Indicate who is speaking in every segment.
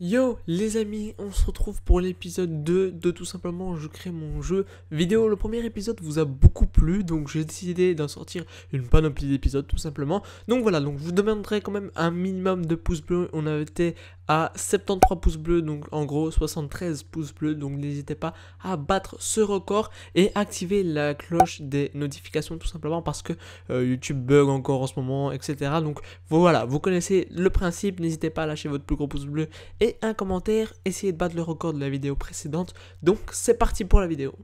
Speaker 1: Yo les amis, on se retrouve pour l'épisode 2 de tout simplement je crée mon jeu vidéo. Le premier épisode vous a beaucoup plu donc j'ai décidé d'en sortir une panoplie d'épisodes tout simplement. Donc voilà, donc je vous demanderai quand même un minimum de pouces bleus. On a été à 73 pouces bleus, donc en gros 73 pouces bleus. Donc n'hésitez pas à battre ce record et activer la cloche des notifications tout simplement parce que euh, YouTube bug encore en ce moment, etc. Donc voilà, vous connaissez le principe. N'hésitez pas à lâcher votre plus gros pouce bleu et un commentaire. Essayez de battre le record de la vidéo précédente. Donc c'est parti pour la vidéo.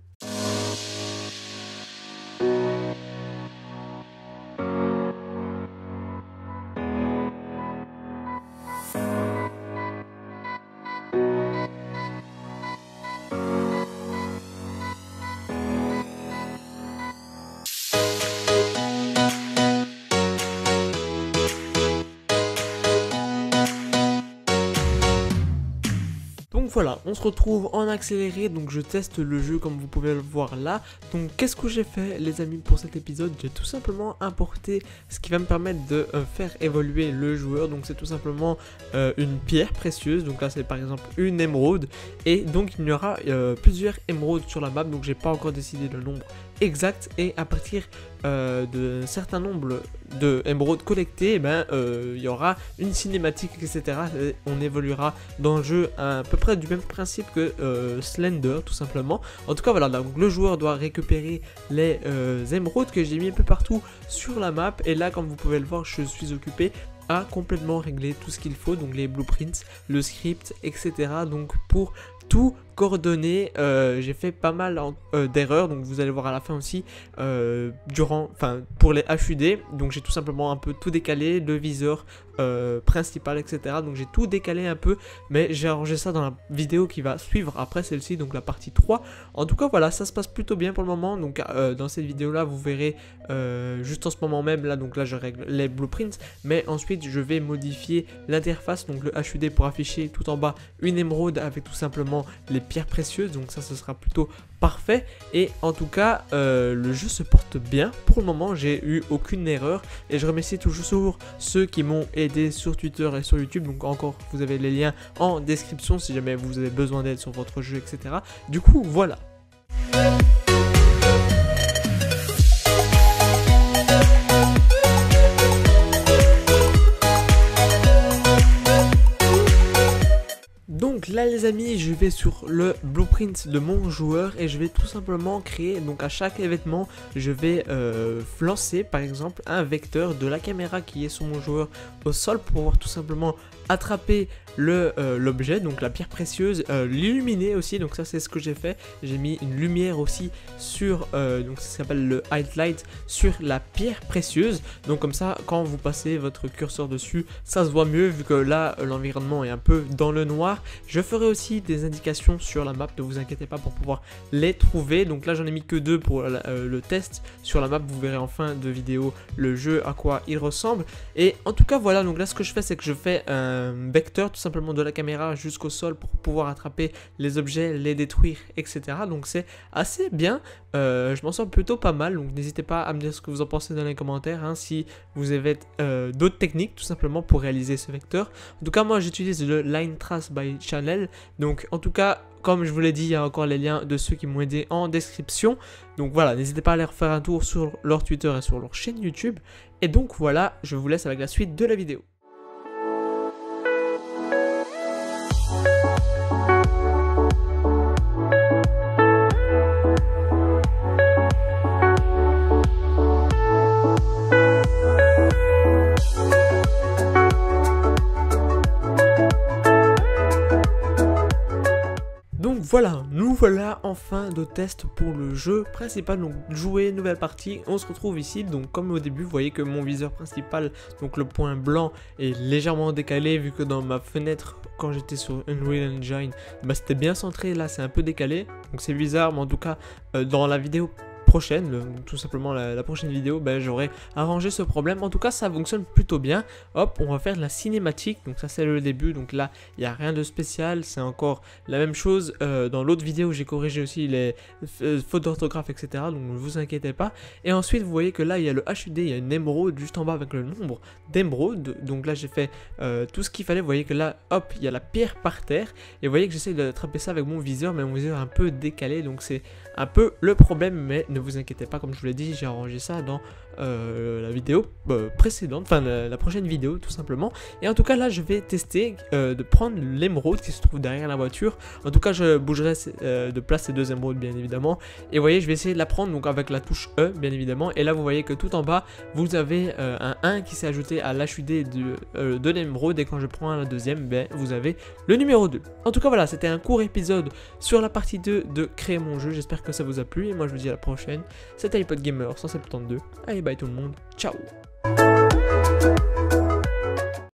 Speaker 1: Voilà, on se retrouve en accéléré, donc je teste le jeu comme vous pouvez le voir là. Donc qu'est-ce que j'ai fait les amis pour cet épisode? J'ai tout simplement importé ce qui va me permettre de euh, faire évoluer le joueur. Donc c'est tout simplement euh, une pierre précieuse, donc là c'est par exemple une émeraude. Et donc il y aura euh, plusieurs émeraudes sur la map, donc j'ai pas encore décidé le nombre exact et à partir euh, d'un certain nombre de émeraudes collectées, eh ben, euh, il y aura une cinématique, etc. on évoluera dans le jeu à, peu près du même principe que euh, Slender, tout simplement. En tout cas, voilà, donc le joueur doit récupérer les émeraudes que j'ai mis un peu partout sur la map. Et là, comme vous pouvez le voir, je suis occupé à complètement régler tout ce qu'il faut, donc les blueprints, le script, etc. Donc pour tout coordonnées. Euh, j'ai fait pas mal euh, d'erreurs, donc vous allez voir à la fin aussi, euh, durant, enfin pour les HUD. Donc j'ai tout simplement un peu tout décalé, le viseur principal, etc. Donc j'ai tout décalé un peu, mais j'ai arrangé ça dans la vidéo qui va suivre après celle-ci, donc la partie 3. En tout cas, voilà, ça se passe plutôt bien pour le moment. Donc dans cette vidéo-là, vous verrez juste en ce moment même, là, donc là je règle les blueprints, mais ensuite je vais modifier l'interface, donc le HUD pour afficher tout en bas une émeraude avec tout simplement les pierres précieuses, donc ça ce sera plutôt parfait. Et en tout cas, euh, le jeu se porte bien. Pour le moment, j'ai eu aucune erreur. Et je remercie toujours ceux qui m'ont aidé sur Twitter et sur YouTube. Donc encore, vous avez les liens en description si jamais vous avez besoin d'aide sur votre jeu, etc. Du coup, voilà. Les amis, je vais sur le blueprint de mon joueur et je vais tout simplement créer, donc à chaque événement, je vais euh, lancer par exemple un vecteur de la caméra qui est sur mon joueur au sol pour pouvoir tout simplement attraper euh, l'objet, donc la pierre précieuse, euh, l'illuminer aussi, donc ça c'est ce que j'ai fait, j'ai mis une lumière aussi sur, donc ça s'appelle le highlight, sur la pierre précieuse, donc comme ça quand vous passez votre curseur dessus, ça se voit mieux vu que là l'environnement est un peu dans le noir, je ferai aussi des indications sur la map, ne vous inquiétez pas pour pouvoir les trouver. Donc là j'en ai mis que deux pour euh, le test sur la map, vous verrez en fin de vidéo le jeu à quoi il ressemble. Et en tout cas voilà, donc là ce que je fais c'est que je fais un vecteur tout simplement de la caméra jusqu'au sol pour pouvoir attraper les objets, les détruire, etc. Donc c'est assez bien, euh, je m'en sors plutôt pas mal, donc n'hésitez pas à me dire ce que vous en pensez dans les commentaires, hein, si vous avez euh, d'autres techniques tout simplement pour réaliser ce vecteur. En tout cas moi j'utilise le Line Trace by Channel. Donc en tout cas, comme je vous l'ai dit, il y a encore les liens de ceux qui m'ont aidé en description. Donc voilà, n'hésitez pas à aller refaire un tour sur leur Twitter et sur leur chaîne YouTube. Et donc voilà, je vous laisse avec la suite de la vidéo. Voilà, nous voilà en fin de test pour le jeu principal, donc jouer, nouvelle partie, on se retrouve ici, donc comme au début, vous voyez que mon viseur principal, donc le point blanc, est légèrement décalé, vu que dans ma fenêtre, quand j'étais sur Unreal Engine, bah, c'était bien centré, là c'est un peu décalé, donc c'est bizarre, mais en tout cas, euh, dans la vidéo prochaine, tout simplement la, prochaine vidéo, ben, j'aurai arrangé ce problème. En tout cas, ça fonctionne plutôt bien. Hop, on va faire de la cinématique. Donc ça, c'est le début. Donc là, il n'y a rien de spécial. C'est encore la même chose. Euh, dans l'autre vidéo, j'ai corrigé aussi les euh, fautes d'orthographe, etc. Donc ne vous inquiétez pas. Et ensuite, vous voyez que là, il y a le HUD, il y a une émeraude juste en bas avec le nombre d'émeraudes. Donc là, j'ai fait euh, tout ce qu'il fallait. Vous voyez que là, hop, il y a la pierre par terre. Et vous voyez que j'essaie d'attraper ça avec mon viseur, mais mon viseur est un peu décalé. Donc c'est un peu le problème, mais ne vous inquiétez pas, comme je vous l'ai dit, j'ai arrangé ça dans euh, la vidéo euh, précédente, enfin la, prochaine vidéo tout simplement. Et en tout cas là je vais tester euh, de prendre l'émeraude qui se trouve derrière la voiture. En tout cas je bougerai de place ces deux émeraudes bien évidemment. Et vous voyez je vais essayer de la prendre donc avec la touche E bien évidemment. Et là vous voyez que tout en bas vous avez un 1 qui s'est ajouté à l'HUD de, de l'émeraude. Et quand je prends la deuxième, ben, vous avez le numéro 2. En tout cas voilà c'était un court épisode sur la partie 2 de créer mon jeu. J'espère que ça vous a plu. Et moi je vous dis à la prochaine. C'était iPod Gamer 172. Allez bye tout le monde. Ciao